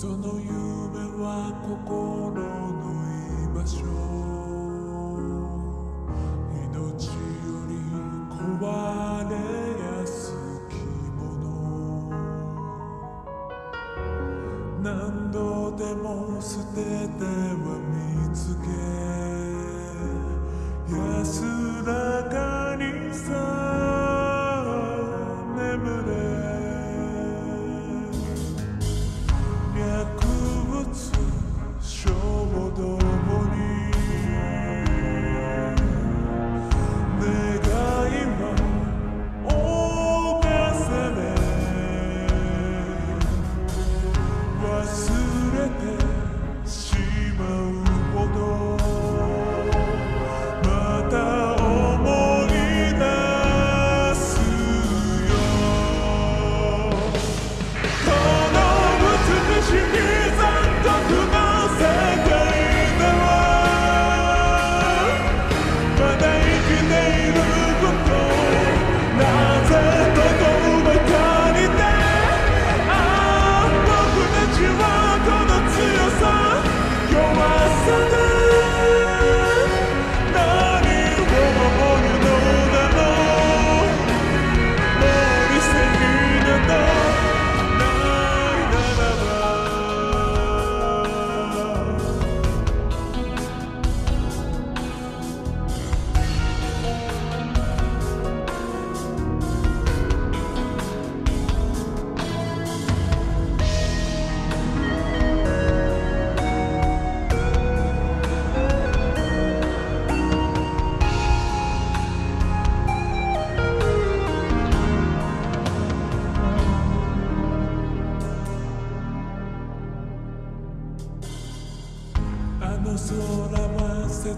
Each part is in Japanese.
その夢は心の居場所。命より壊れやすきもの。何度でも捨てては見つけ安らかにさ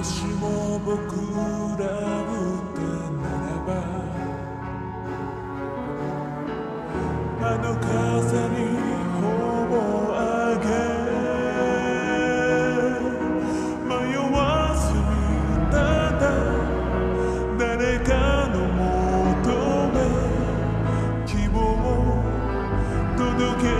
もしも僕ら歌ならばあの風に頬をあげ迷わずにた。だ誰かの求め希望を届け。